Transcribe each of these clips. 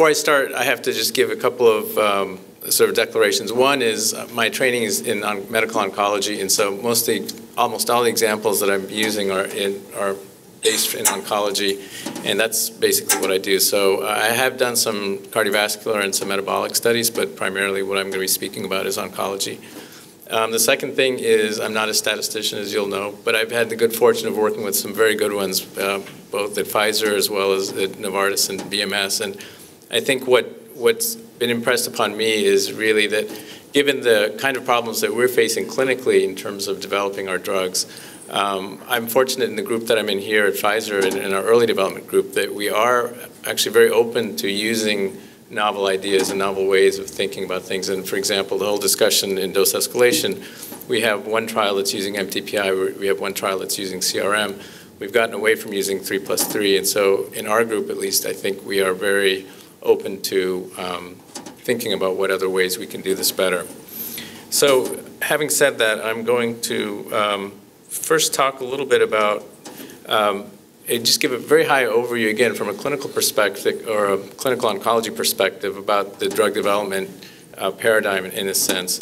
before I start, I have to just give a couple of um, sort of declarations. One is uh, my training is in on medical oncology, and so mostly, almost all the examples that I'm using are in are based in oncology, and that's basically what I do. So uh, I have done some cardiovascular and some metabolic studies, but primarily what I'm going to be speaking about is oncology. Um, the second thing is I'm not a statistician, as you'll know, but I've had the good fortune of working with some very good ones, uh, both at Pfizer as well as at Novartis and BMS. And I think what what's been impressed upon me is really that given the kind of problems that we're facing clinically in terms of developing our drugs, um, I'm fortunate in the group that I'm in here at Pfizer, in, in, our early development group, that we are actually very open to using novel ideas and novel ways of thinking about things. And for example, the whole discussion in dose escalation, we have one trial that's using MTPI, we have one trial that's using CRM. We've gotten away from using 3 plus 3, and so in our group at least, I think we are very open to um, thinking about what other ways we can do this better. So having said that, I'm going to um, first talk a little bit about, um, just give a very high overview again from a clinical perspective or a clinical oncology perspective about the drug development uh, paradigm in, a sense.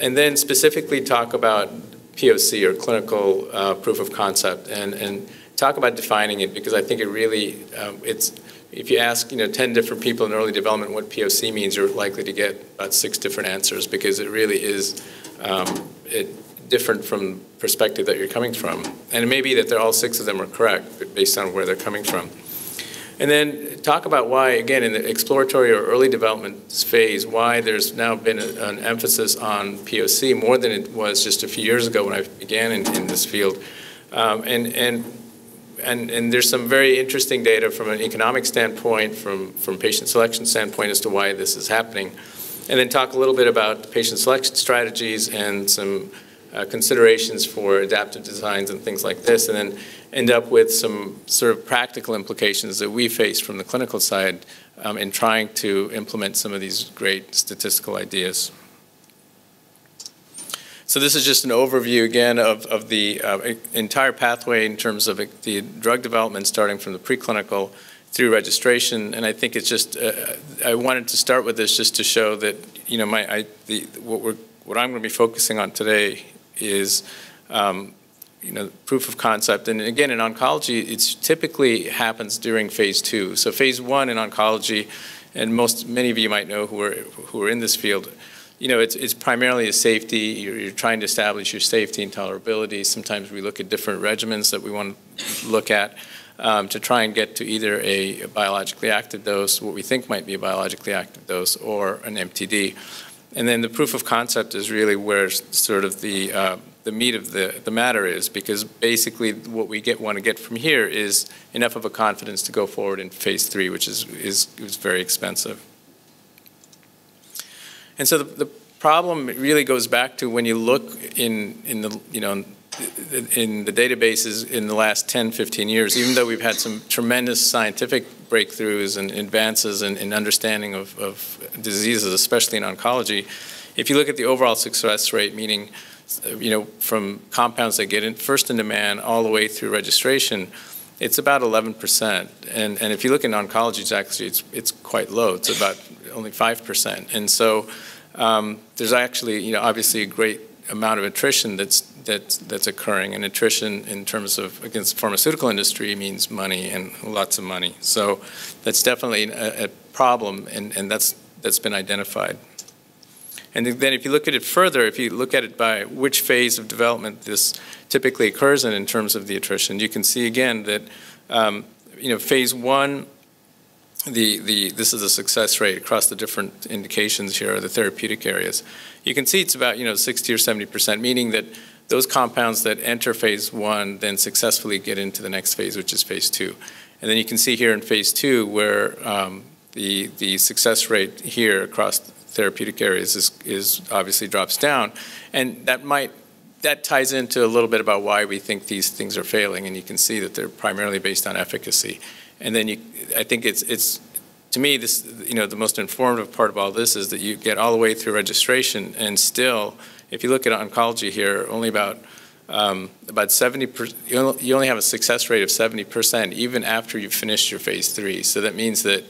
And then specifically talk about POC or clinical uh, proof of concept and, and talk about defining it because I think it really, um, it's, if you ask you know 10 different people in early development what POC means, you're likely to get about six different answers because it really is um, it, different from perspective that you're coming from. And it may be that they're all six of them are correct based on where they're coming from. And then talk about why, again, in the exploratory or early development phase, why there's now been a, an emphasis on POC more than it was just a few years ago when I began in, in this field. Um, and, and and, and there's some very interesting data from an economic standpoint, from, from patient selection standpoint as to why this is happening. And then talk a little bit about patient selection strategies and some uh, considerations for adaptive designs and things like this, and then end up with some sort of practical implications that we face from the clinical side um, in trying to implement some of these great statistical ideas. So this is just an overview again of, of the uh, entire pathway in terms of the drug development starting from the preclinical through registration. And I think it's just, uh, I wanted to start with this just to show that, you know, my, I, the, what, we're, what I'm going to be focusing on today is, um, you know, proof of concept. And again, in oncology, it typically happens during phase two. So phase one in oncology, and most, many of you might know who are, who are in this field, you know, it's, it's primarily a safety. You're, you're, trying to establish your safety and tolerability. Sometimes we look at different regimens that we want to look at um, to try and get to either a, a, biologically active dose, what we think might be a biologically active dose, or an MTD. And then the proof of concept is really where sort of the, uh, the meat of the, the matter is, because basically what we get, want to get from here is enough of a confidence to go forward in phase three, which is, is, is very expensive. And so the, the problem really goes back to when you look in, in the, you know, in the databases in the last 10, 15 years, even though we've had some tremendous scientific breakthroughs and advances in, in understanding of, of, diseases, especially in oncology, if you look at the overall success rate, meaning, you know, from compounds that get in, first into man all the way through registration, it's about 11%. And, and if you look in oncology, it's actually, it's, it's quite low. It's about only 5%. And so um, there's actually, you know, obviously a great amount of attrition that's that's that's occurring, and attrition in terms of against the pharmaceutical industry means money and lots of money. So that's definitely a, a problem, and, and that's that's been identified. And then if you look at it further, if you look at it by which phase of development this typically occurs in in terms of the attrition, you can see again that um, you know phase one the, the, this is a success rate across the different indications here, the therapeutic areas. You can see it's about, you know, 60 or 70%, meaning that those compounds that enter phase one then successfully get into the next phase, which is phase two. And then you can see here in phase two where um, the, the success rate here across therapeutic areas is, is obviously drops down. And that might that ties into a little bit about why we think these things are failing, and you can see that they're primarily based on efficacy. And then you, I think it's, it's, to me, this, you know, the most informative part of all this is that you get all the way through registration and still, if you look at oncology here, only about, um, about 70, per, you only have a success rate of 70% even after you've finished your phase three. So that means that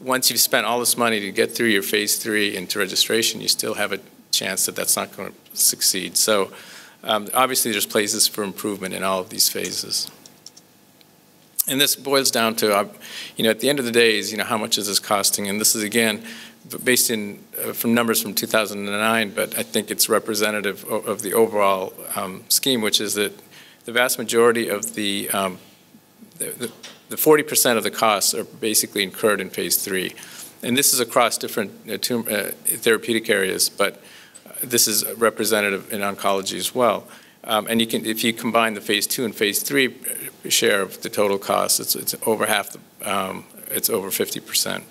once you've spent all this money to get through your phase three into registration, you still have a chance that that's not going to succeed. So um, obviously, there's places for improvement in all of these phases. And this boils down to, uh, you know, at the end of the day is, you know, how much is this costing? And this is, again, based in, uh, from numbers from 2009, but I think it's representative of, of the overall um, scheme, which is that the vast majority of the, um, the, the 40% of the costs are basically incurred in phase three. And this is across different uh, tumor, uh, therapeutic areas, but this is representative in oncology as well. Um, and you can, if you combine the phase two and phase three share of the total cost, it's, it's over half, the, um, it's over 50%.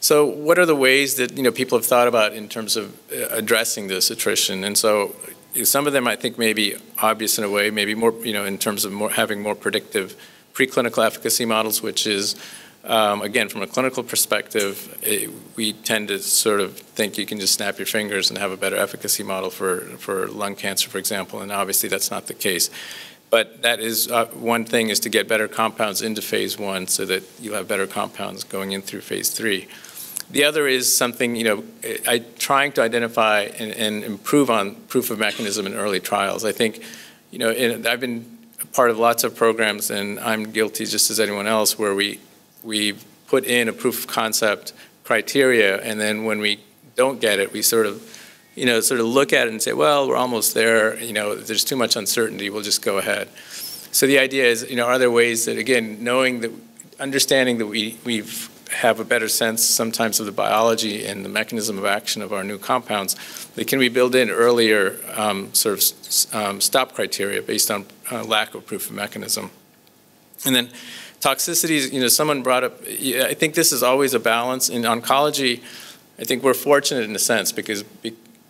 So what are the ways that you know people have thought about in terms of uh, addressing this attrition? And so some of them I think may be obvious in a way, maybe more you know in terms of more, having more predictive preclinical efficacy models, which is um, again, from a clinical perspective, it, we tend to sort of think you can just snap your fingers and have a better efficacy model for, for lung cancer, for example, and obviously that's not the case. But that is uh, one thing is to get better compounds into phase one so that you have better compounds going in through phase three. The other is something, you know, I, trying to identify and, and, improve on proof of mechanism in early trials. I think, you know, in, I've been part of lots of programs, and I'm guilty just as anyone else, where we we put in a proof of concept criteria, and then when we don't get it, we sort of, you know, sort of look at it and say, well, we're almost there. You know, there's too much uncertainty. We'll just go ahead. So the idea is, you know, are there ways that, again, knowing that, understanding that we we've have a better sense sometimes of the biology and the mechanism of action of our new compounds, that can we build in earlier um, sort of um, stop criteria based on uh, lack of proof of mechanism. And then Toxicities, you know, someone brought up, I think this is always a balance. In oncology, I think we're fortunate in a sense because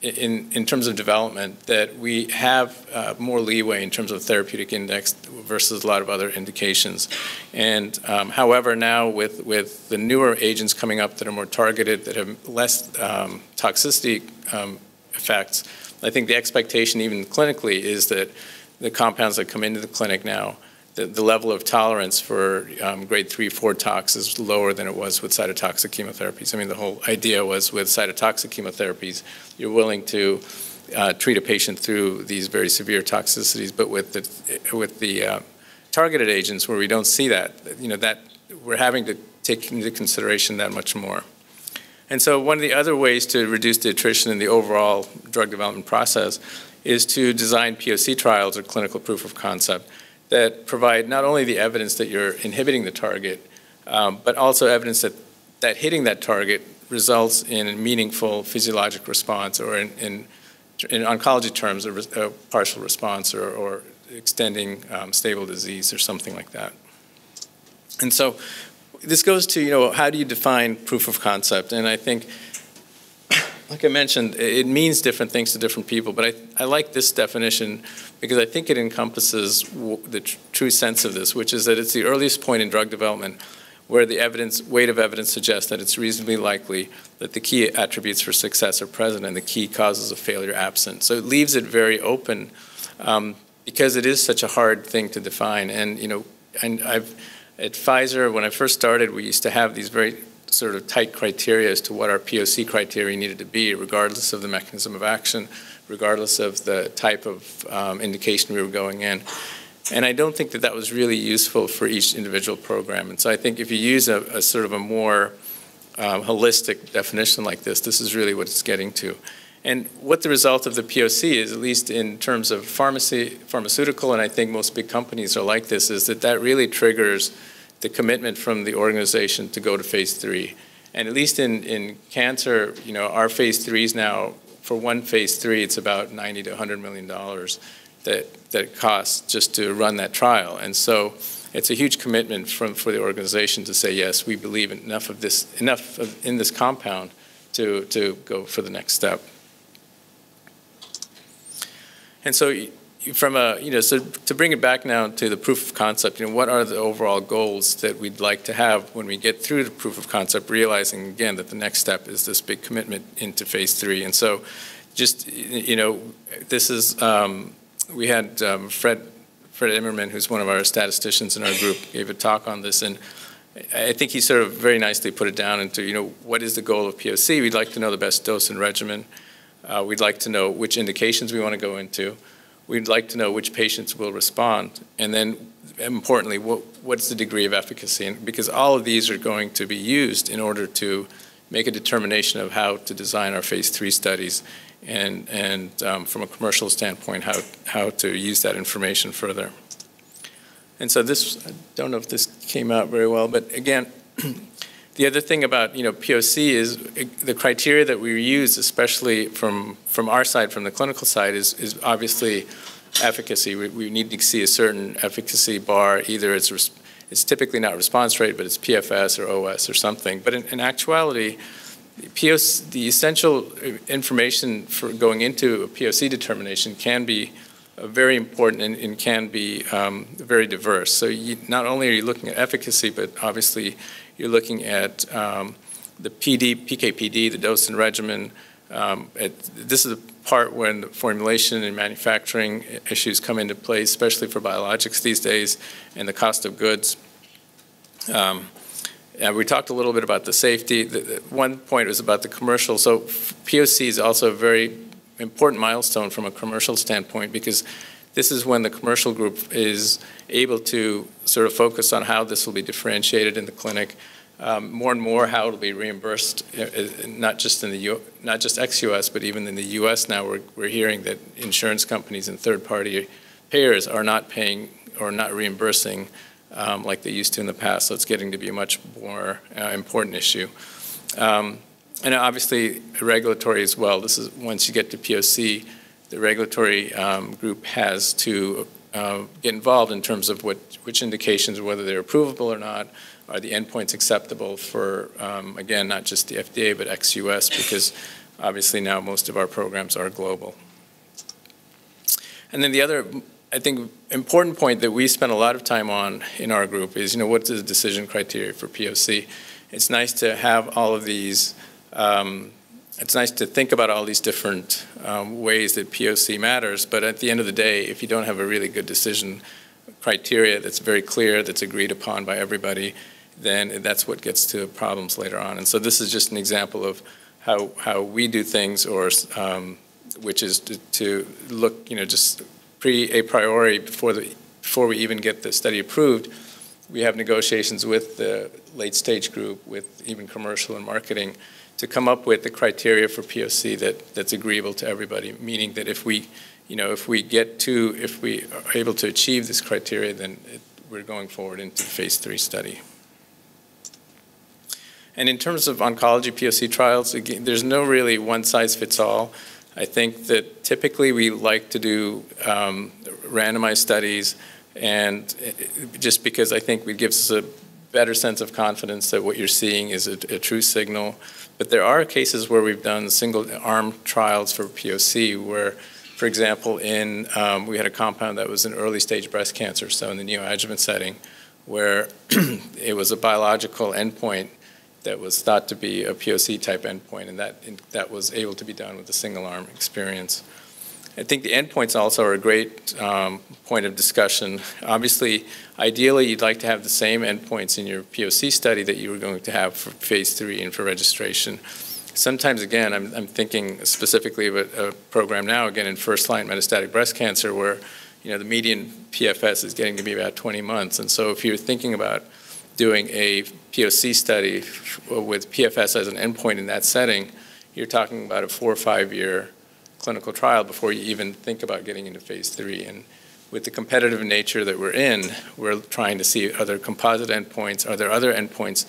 in, in terms of development that we have uh, more leeway in terms of therapeutic index versus a lot of other indications. And um, however, now with, with the newer agents coming up that are more targeted, that have less um, toxicity um, effects, I think the expectation even clinically is that the compounds that come into the clinic now the, the level of tolerance for um, grade 3, 4 tox is lower than it was with cytotoxic chemotherapies. I mean, the whole idea was with cytotoxic chemotherapies, you're willing to uh, treat a patient through these very severe toxicities, but with the, with the uh, targeted agents where we don't see that, you know, that we're having to take into consideration that much more. And so one of the other ways to reduce the attrition in the overall drug development process is to design POC trials or clinical proof of concept that provide not only the evidence that you're inhibiting the target, um, but also evidence that, that hitting that target results in a meaningful physiologic response or in, in, in oncology terms, a, a, partial response or, or extending um, stable disease or something like that. And so this goes to, you know, how do you define proof of concept? And I think like I mentioned, it means different things to different people, but I, I like this definition because I think it encompasses the tr true sense of this, which is that it's the earliest point in drug development where the evidence, weight of evidence suggests that it's reasonably likely that the key attributes for success are present and the key causes of failure absent. So it leaves it very open um, because it is such a hard thing to define. And, you know, and I've, at Pfizer, when I first started, we used to have these very sort of tight criteria as to what our POC criteria needed to be, regardless of the mechanism of action, regardless of the type of um, indication we were going in. And I don't think that that was really useful for each individual program. And so I think if you use a, a sort of a more um, holistic definition like this, this is really what it's getting to. And what the result of the POC is, at least in terms of pharmacy, pharmaceutical, and I think most big companies are like this, is that that really triggers the commitment from the organization to go to phase three. And at least in, in cancer, you know, our phase threes now, for one phase three, it's about 90 to 100 million dollars that, that it costs just to run that trial. And so it's a huge commitment from, for the organization to say, yes, we believe enough of this, enough of, in this compound to, to go for the next step. And so from a, you know, so to bring it back now to the proof of concept, you know, what are the overall goals that we'd like to have when we get through the proof of concept, realizing again that the next step is this big commitment into phase three. And so just, you know, this is, um, we had um, Fred, Fred Immerman, who's one of our statisticians in our group, gave a talk on this. And I think he sort of very nicely put it down into, you know, what is the goal of POC? We'd like to know the best dose and regimen. Uh, we'd like to know which indications we want to go into. We'd like to know which patients will respond. And then, importantly, what, what's the degree of efficacy? And because all of these are going to be used in order to make a determination of how to design our phase three studies and, and um, from a commercial standpoint, how, how to use that information further. And so this, I don't know if this came out very well, but again, the other thing about you know POC is the criteria that we use, especially from from our side, from the clinical side, is is obviously efficacy. We, we need to see a certain efficacy bar. Either it's it's typically not response rate, but it's PFS or OS or something. But in, in actuality, POC, the essential information for going into a POC determination can be uh, very important and, and can be um, very diverse. So you, not only are you looking at efficacy, but obviously you're looking at um, the PD, PKPD, the dose and regimen. Um, it, this is the part when the formulation and manufacturing issues come into play, especially for biologics these days, and the cost of goods. Um, and we talked a little bit about the safety. The, the one point was about the commercial. So POC is also a very important milestone from a commercial standpoint because this is when the commercial group is able to sort of focus on how this will be differentiated in the clinic, um, more and more how it'll be reimbursed, uh, uh not just in the U not just ex-US, but even in the U.S. now. We're we're hearing that insurance companies and third-party payers are not paying or not reimbursing um, like they used to in the past. So it's getting to be a much more uh, important issue. Um, and obviously regulatory as well. This is once you get to POC, the regulatory um, group has to uh, get involved in terms of what which indications, whether they're approvable or not, are the endpoints acceptable for um, again not just the FDA but ex-US because obviously now most of our programs are global. And then the other, I think, important point that we spend a lot of time on in our group is, you know, what's the decision criteria for POC? It's nice to have all of these um, it's nice to think about all these different um, ways that POC matters, but at the end of the day, if you don't have a really good decision criteria that's very clear, that's agreed upon by everybody, then that's what gets to problems later on. And so this is just an example of how, how we do things, or um, which is to, to, look, you know, just pre a priori before the before we even get the study approved. We have negotiations with the late stage group, with even commercial and marketing to come up with the criteria for POC that, that's agreeable to everybody, meaning that if we, you know, if we get to, if we are able to achieve this criteria, then it, we're going forward into the phase three study. And in terms of oncology POC trials, again, there's no really one size fits all. I think that typically we like to do um, randomized studies, and just because I think it gives us a better sense of confidence that what you're seeing is a, a true signal. But there are cases where we've done single arm trials for POC where, for example, in um, we had a compound that was in early stage breast cancer, so in the neoadjuvant setting, where it was a biological endpoint that was thought to be a POC type endpoint, and that that was able to be done with a single arm experience. I think the endpoints also are a great um, point of discussion. Obviously, ideally, you'd like to have the same endpoints in your POC study that you were going to have for phase three and for registration. Sometimes, again, I'm, I'm thinking specifically of a, a, program now, again, in first-line metastatic breast cancer, where you know the median PFS is getting to be about 20 months. And so if you're thinking about doing a POC study with PFS as an endpoint in that setting, you're talking about a four or five year clinical trial before you even think about getting into phase three. And with the competitive nature that we're in, we're trying to see other composite endpoints. Are there other endpoints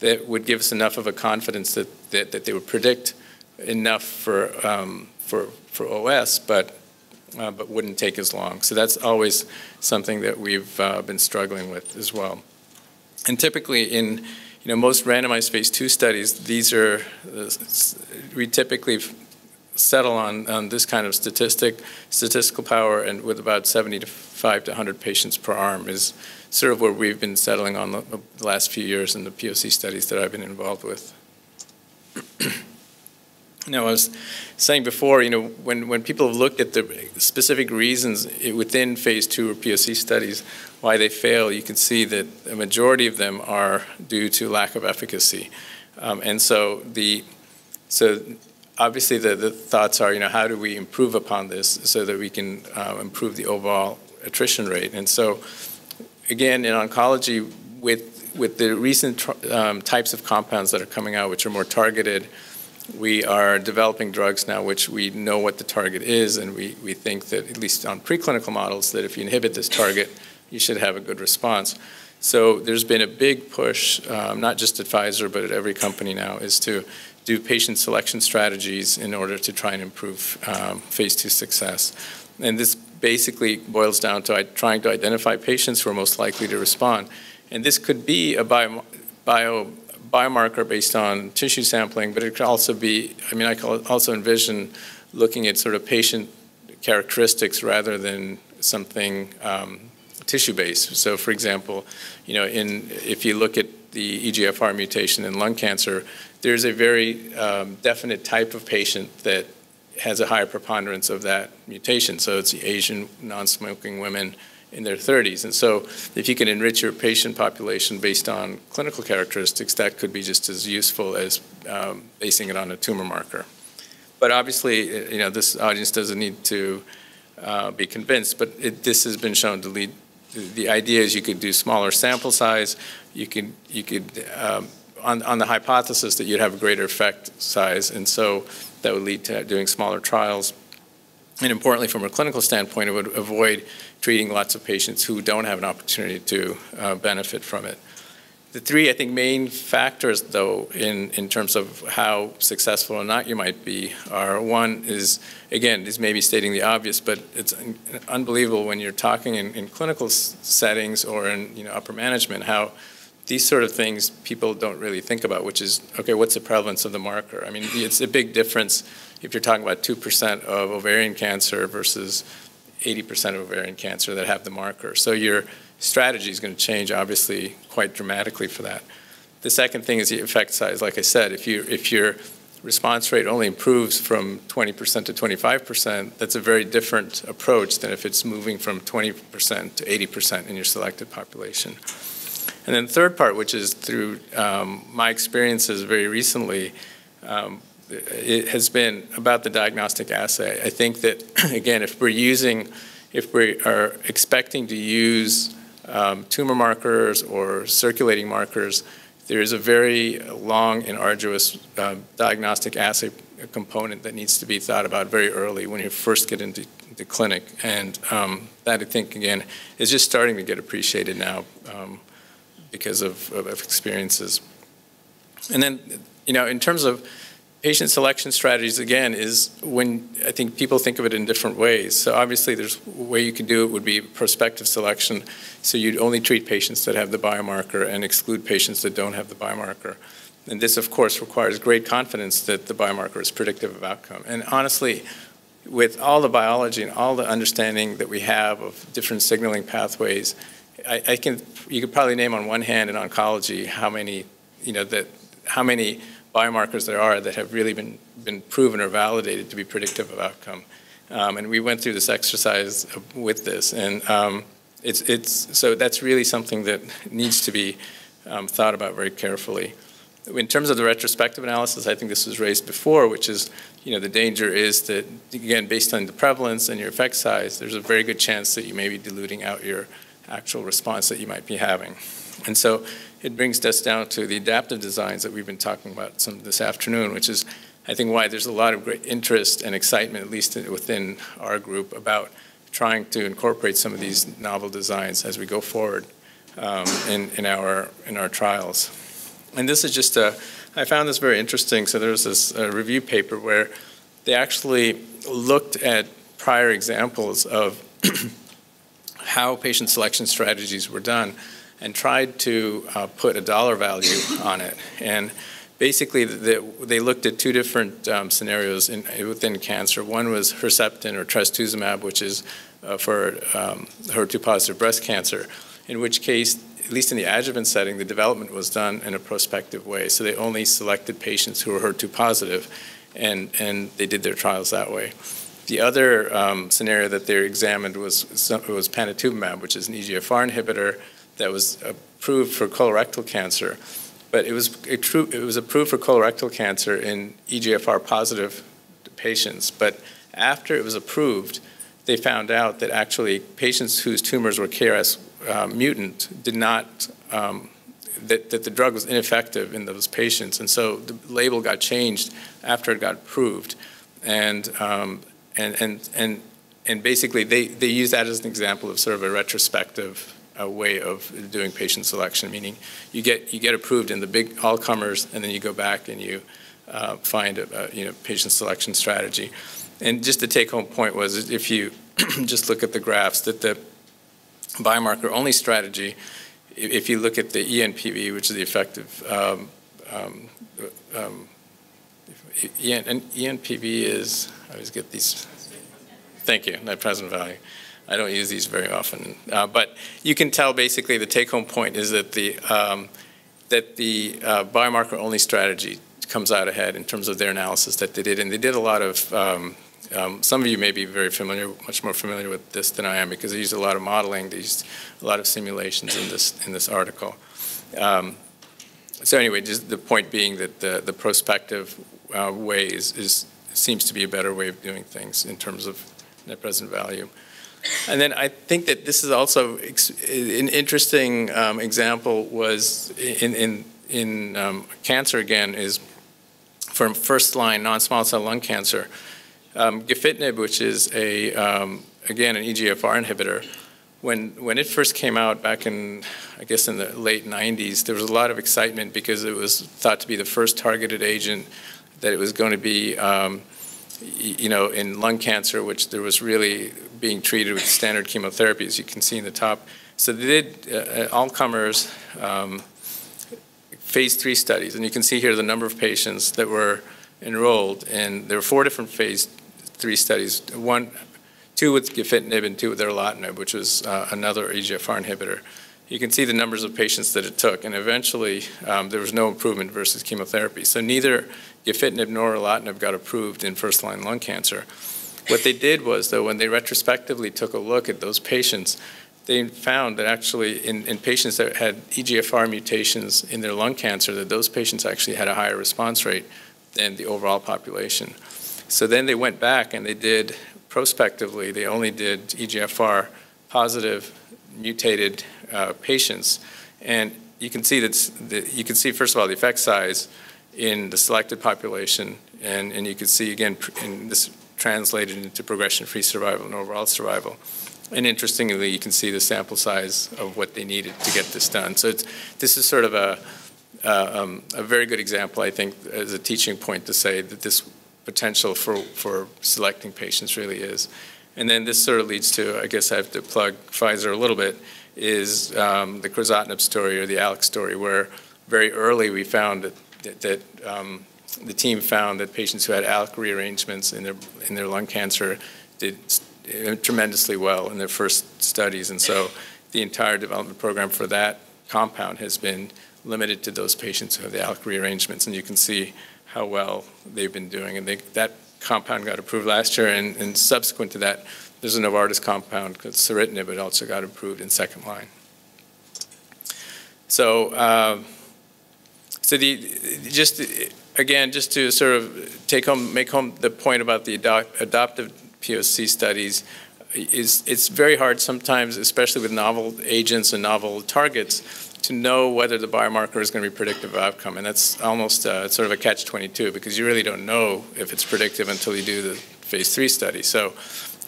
that would give us enough of a confidence that, that, that they would predict enough for, um, for, for OS, but, uh, but wouldn't take as long? So that's always something that we've uh, been struggling with as well. And typically in you know, most randomized phase two studies, these are, uh, we typically settle on, on this kind of statistic, statistical power, and with about 75 to 100 patients per arm is sort of where we've been settling on the, the last few years in the POC studies that I've been involved with. Now, I was saying before, you know, when, when people have looked at the specific reasons within phase two or POC studies why they fail, you can see that a majority of them are due to lack of efficacy. Um, and so the, so obviously the, the thoughts are, you know, how do we improve upon this so that we can uh, improve the overall attrition rate? And so again, in oncology, with, with the recent um, types of compounds that are coming out, which are more targeted, we are developing drugs now which we know what the target is, and we, we think that, at least on preclinical models, that if you inhibit this target, you should have a good response. So there's been a big push, um, not just at Pfizer, but at every company now, is to do patient selection strategies in order to try and improve um, phase two success. And this basically boils down to trying to identify patients who are most likely to respond. And this could be a bio, bio biomarker based on tissue sampling, but it could also be, I mean, I could also envision looking at sort of patient characteristics rather than something um, tissue-based. So for example, you know, in, if you look at the EGFR mutation in lung cancer, there's a very um, definite type of patient that has a higher preponderance of that mutation. So it's the Asian non-smoking women in their 30s. And so if you can enrich your patient population based on clinical characteristics, that could be just as useful as um, basing it on a tumor marker. But obviously, you know, this audience doesn't need to uh, be convinced, but it, this has been shown to lead, the idea is you could do smaller sample size, you could, you could um, on, on the hypothesis that you'd have a greater effect size, and so that would lead to doing smaller trials. And importantly, from a clinical standpoint, it would avoid treating lots of patients who don't have an opportunity to uh, benefit from it. The three, I think, main factors, though, in, in terms of how successful or not you might be are one is, again, this may be stating the obvious, but it's unbelievable when you're talking in, in clinical settings or in you know, upper management how these sort of things people don't really think about, which is, okay, what's the prevalence of the marker? I mean, it's a big difference if you're talking about 2% of ovarian cancer versus 80% of ovarian cancer that have the marker. So your strategy is going to change, obviously, quite dramatically for that. The second thing is the effect size. Like I said, if, you, if your response rate only improves from 20% to 25%, that's a very different approach than if it's moving from 20% to 80% in your selected population. And then the third part, which is through um, my experiences very recently, um, it has been about the diagnostic assay. I think that, again, if we're using, if we are expecting to use um, tumor markers or circulating markers, there is a very long and arduous uh, diagnostic assay component that needs to be thought about very early when you first get into the clinic. And um, that, I think, again, is just starting to get appreciated now um, because of, of experiences. And then, you know, in terms of patient selection strategies, again, is when I think people think of it in different ways. So obviously there's a way you can do it would be prospective selection. So you'd only treat patients that have the biomarker and exclude patients that don't have the biomarker. And this, of course, requires great confidence that the biomarker is predictive of outcome. And honestly, with all the biology and all the understanding that we have of different signaling pathways, I, I can, you could probably name on one hand in oncology how many, you know, that, how many biomarkers there are that have really been, been proven or validated to be predictive of outcome. Um, and we went through this exercise with this. And um, it's, it's, so that's really something that needs to be um, thought about very carefully. In terms of the retrospective analysis, I think this was raised before, which is, you know, the danger is that, again, based on the prevalence and your effect size, there's a very good chance that you may be diluting out your actual response that you might be having. And so it brings us down to the adaptive designs that we've been talking about some this afternoon, which is, I think, why there's a lot of great interest and excitement, at least within our group, about trying to incorporate some of these novel designs as we go forward um, in, in, our, in our trials. And this is just a, I found this very interesting. So there was this review paper where they actually looked at prior examples of how patient selection strategies were done and tried to uh, put a dollar value on it. And basically, the, they looked at two different um, scenarios in, within cancer. One was Herceptin or trastuzumab, which is uh, for um, HER2-positive breast cancer, in which case, at least in the adjuvant setting, the development was done in a prospective way. So they only selected patients who were HER2 and, and they did their trials that way. The other um, scenario that they examined was, was panitumumab, which is an EGFR inhibitor that was approved for colorectal cancer. But it was, it, it was approved for colorectal cancer in EGFR positive patients. But after it was approved, they found out that actually patients whose tumors were KRAS uh, mutant did not, um, that, that the drug was ineffective in those patients. And so the label got changed after it got approved. And, um, and, and, and, and basically they, they use that as an example of sort of a retrospective uh, way of doing patient selection, meaning you get, you get approved in the big all comers and then you go back and you uh, find a, a, you know, patient selection strategy. And just the take home point was if you just look at the graphs that the biomarker only strategy, if you look at the ENPV, which is the effective, um, um, um, and ENPV is, I always get these, thank you, net present value. I don't use these very often. Uh, but you can tell basically the take home point is that the, um, that the uh, biomarker only strategy comes out ahead in terms of their analysis that they did. And they did a lot of um, um, some of you may be very familiar, much more familiar with this than I am because they used a lot of modeling, they used a lot of simulations in this, in this article. Um, so anyway, just the point being that the, the prospective uh, way is, is, seems to be a better way of doing things in terms of net present value. And then I think that this is also an interesting um, example was in, in, in um, cancer again is from first line non-small cell lung cancer. Um, gefitinib, which is a, um, again, an EGFR inhibitor, when, when it first came out back in, I guess in the late 90s, there was a lot of excitement because it was thought to be the first targeted agent, that it was going to be, um, you know, in lung cancer, which there was really being treated with standard chemotherapy, as you can see in the top. So they did uh, all comers um, phase three studies, and you can see here the number of patients that were enrolled, and there were four different phase three studies, one, two with gefitinib and two with erlotinib, which was uh, another EGFR inhibitor. You can see the numbers of patients that it took, and eventually um, there was no improvement versus chemotherapy. So neither gefitinib nor erlotinib got approved in first-line lung cancer. What they did was, though, when they retrospectively took a look at those patients, they found that actually in, in, patients that had EGFR mutations in their lung cancer, that those patients actually had a higher response rate than the overall population. So then they went back and they did prospectively, they only did EGFR positive mutated uh, patients. And you can see that you can see, first of all, the effect size in the selected population. And, and you can see, again, in this translated into progression-free survival and overall survival. And interestingly, you can see the sample size of what they needed to get this done. So this is sort of a, uh, um, a very good example, I think, as a teaching point to say that this potential for, for selecting patients really is. And then this sort of leads to, I guess I have to plug Pfizer a little bit, is um, the crizotinib story or the ALK story, where very early we found that, that, um, the team found that patients who had ALK rearrangements in their, in their lung cancer did tremendously well in their first studies. And so the entire development program for that compound has been limited to those patients who have the ALK rearrangements. And you can see how well they've been doing. And they, that compound got approved last year, and, and, subsequent to that, there's a Novartis compound called ceritinib, it also got approved in second line. So, uh, so the just again, just to sort of take home, make home the point about the adopt, adoptive POC studies, is it's very hard sometimes, especially with novel agents and novel targets, to know whether the biomarker is going to be predictive of outcome. And that's almost uh, sort of a catch-22 because you really don't know if it's predictive until you do the phase three study. So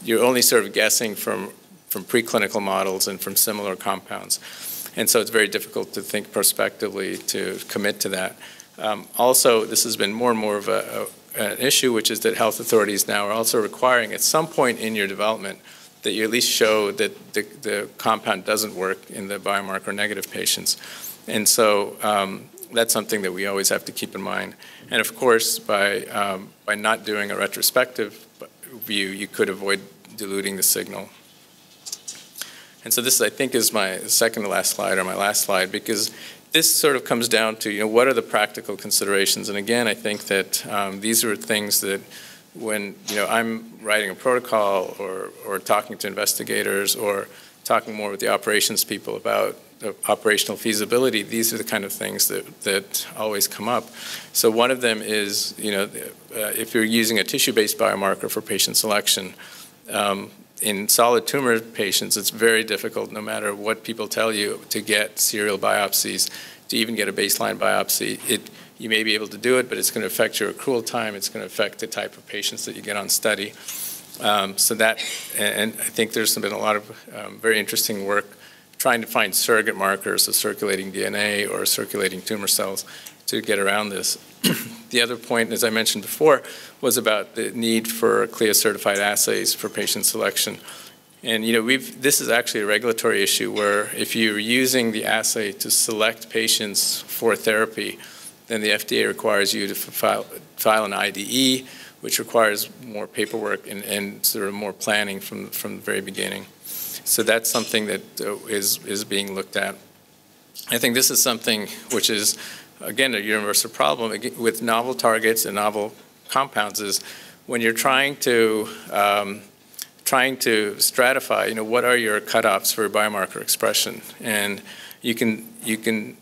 you're only sort of guessing from, from preclinical models and from similar compounds. And so it's very difficult to think prospectively to commit to that. Um, also, this has been more and more of a, a, an issue, which is that health authorities now are also requiring at some point in your development that you at least show that the, the compound doesn't work in the biomarker negative patients. And so um, that's something that we always have to keep in mind. And of course, by, um, by not doing a retrospective view, you could avoid diluting the signal. And so this, I think, is my second to last slide, or my last slide, because this sort of comes down to, you know, what are the practical considerations? And again, I think that um, these are things that when, you know, I'm writing a protocol or, or talking to investigators or talking more with the operations people about operational feasibility, these are the kind of things that, that always come up. So one of them is, you know, uh, if you're using a tissue-based biomarker for patient selection, um, in solid tumor patients, it's very difficult, no matter what people tell you, to get serial biopsies, to even get a baseline biopsy. It, you may be able to do it, but it's going to affect your accrual time. It's going to affect the type of patients that you get on study. Um, so that, and I think there's been a lot of um, very interesting work trying to find surrogate markers of circulating DNA or circulating tumor cells to get around this. the other point, as I mentioned before, was about the need for CLIA-certified assays for patient selection. And you know, we've, this is actually a regulatory issue where if you're using the assay to select patients for therapy, then the FDA requires you to file, file an IDE, which requires more paperwork and, and sort of more planning from, from the very beginning. So that's something that uh, is is being looked at. I think this is something which is, again, a universal problem with novel targets and novel compounds is when you're trying to um, trying to stratify, you know, what are your cutoffs for biomarker expression? And you can you can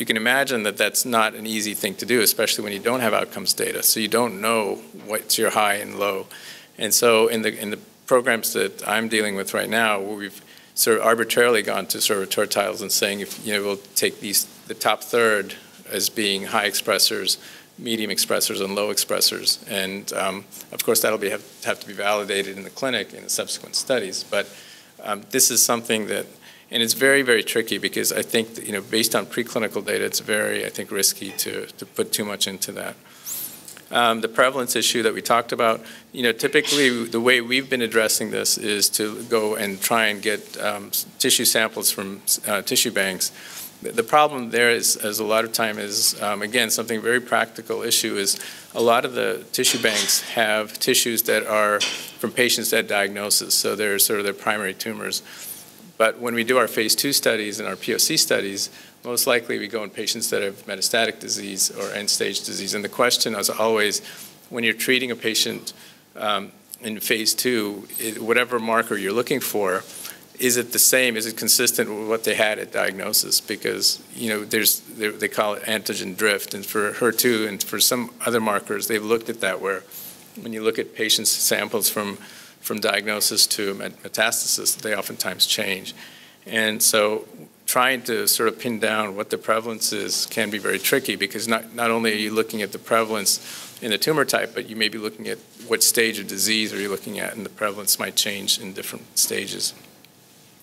you can imagine that that's not an easy thing to do, especially when you don't have outcomes data. So you don't know what's your high and low. And so in the in the programs that I'm dealing with right now, we've sort of arbitrarily gone to sort of tertiles and saying, if you know, we'll take these the top third as being high expressors, medium expressors, and low expressors, and um, of course that'll be have, have, to be validated in the clinic in the subsequent studies. But um, this is something that, and it's very very tricky because I think that, you know based on preclinical data, it's very I think risky to to put too much into that. Um, the prevalence issue that we talked about, you know, typically the way we've been addressing this is to go and try and get um, tissue samples from uh, tissue banks. The problem there is, as a lot of time is, um, again, something very practical issue is a lot of the tissue banks have tissues that are from patients at diagnosis, so they're sort of their primary tumors. But when we do our phase two studies and our POC studies, most likely we go in patients that have metastatic disease or end-stage disease. And the question is always, when you're treating a patient um, in phase two, it, whatever marker you're looking for, is it the same? Is it consistent with what they had at diagnosis? Because you know, there's they call it antigen drift, and for HER2 and for some other markers, they've looked at that where when you look at patients' samples from from diagnosis to metastasis, they oftentimes change. And so trying to sort of pin down what the prevalence is can be very tricky because not, not only are you looking at the prevalence in the tumor type, but you may be looking at what stage of disease are you looking at, and the prevalence might change in different stages.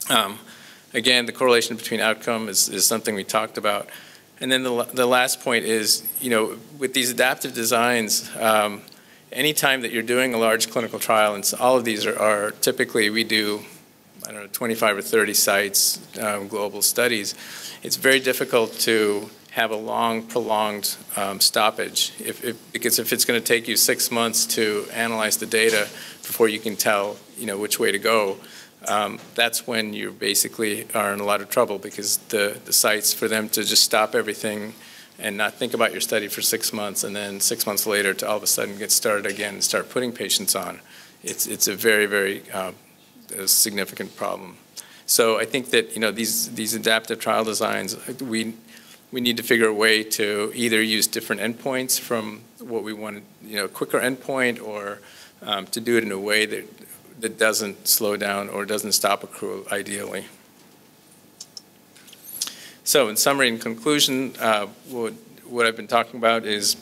Um, again, the correlation between outcome is, is something we talked about. And then the, the last point is, you know, with these adaptive designs, um, anytime that you're doing a large clinical trial, and so all of these are, are typically we do I don't know, 25 or 30 sites, um, global studies, it's very difficult to have a long, prolonged um, stoppage. If, if, because if it's going to take you six months to analyze the data before you can tell, you know, which way to go, um, that's when you basically are in a lot of trouble because the, the sites, for them to just stop everything and not think about your study for six months and then six months later to all of a sudden get started again and start putting patients on, it's, it's a very, very uh, significant problem. So I think that you know these these adaptive trial designs, we we need to figure a way to either use different endpoints from what we want, you know, quicker endpoint, or um, to do it in a way that that doesn't slow down or doesn't stop accrual, ideally. So in summary and conclusion, uh, what, what I've been talking about is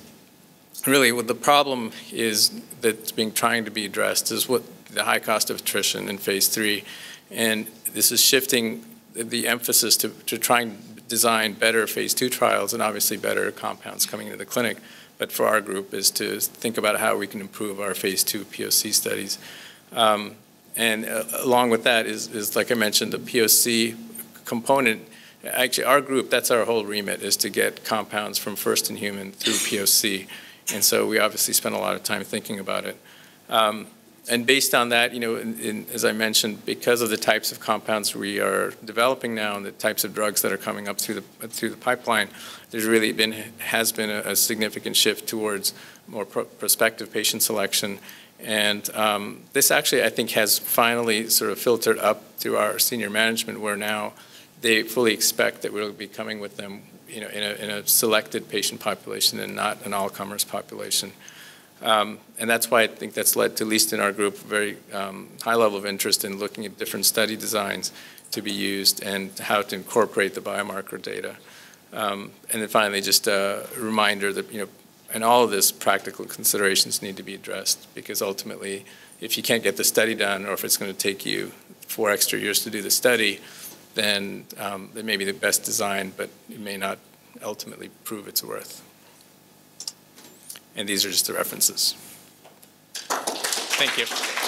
really what the problem is that's being trying to be addressed is what the high cost of attrition in phase three. And this is shifting the emphasis to, to try and design better phase two trials and obviously better compounds coming into the clinic. But for our group is to think about how we can improve our phase two POC studies. Um, and uh, along with that is, is, like I mentioned, the POC component. Actually, our group, that's our whole remit, is to get compounds from first in human through POC. And so we obviously spend a lot of time thinking about it. Um, And based on that, you know, in- in- as I mentioned, because of the types of compounds we are developing now and the types of drugs that are coming up through the, through the pipeline, there's really been, has been a a significant shift towards more pro- prospective patient selection. And um, this actually, I think, has finally sort of filtered up through our senior management, where now they fully expect that we'll be coming with them, you know, in a, in a selected patient population and not an all-comers population. Um, And that's why I think that's led to, at least in our group, a very um, high level of interest in looking at different study designs to be used and how to incorporate the biomarker data. Um, And then finally, just a reminder that, you know, and all of this, practical considerations need to be addressed, because ultimately, if you can't get the study done, or if it's going to take you four extra years to do the study, then um, it may be the best design, but it may not ultimately prove its worth. And these are just the references. Thank you.